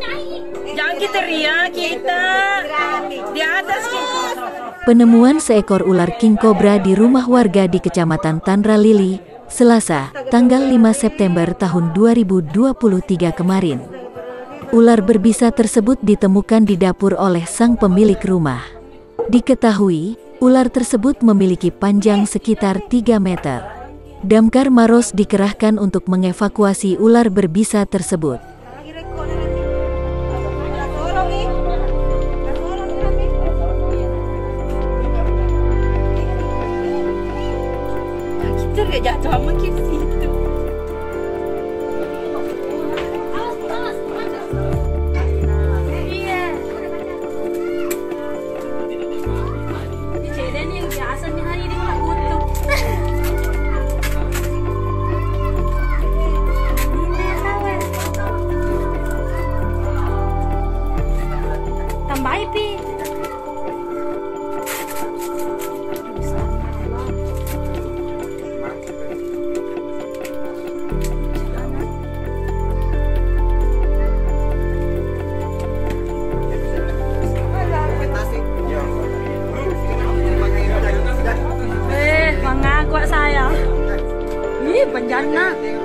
Jangan kita teriak kita. Di atas. Penemuan seekor ular king cobra di rumah warga di Kecamatan Tanra Lili, Selasa, tanggal 5 September tahun 2023 kemarin. Ular berbisa tersebut ditemukan di dapur oleh sang pemilik rumah. Diketahui, ular tersebut memiliki panjang sekitar 3 meter. Damkar Maros dikerahkan untuk mengevakuasi ular berbisa tersebut. Kita gak jatuh sama situ. Iya. Ini Eh, mangagwa saya. Ih, meter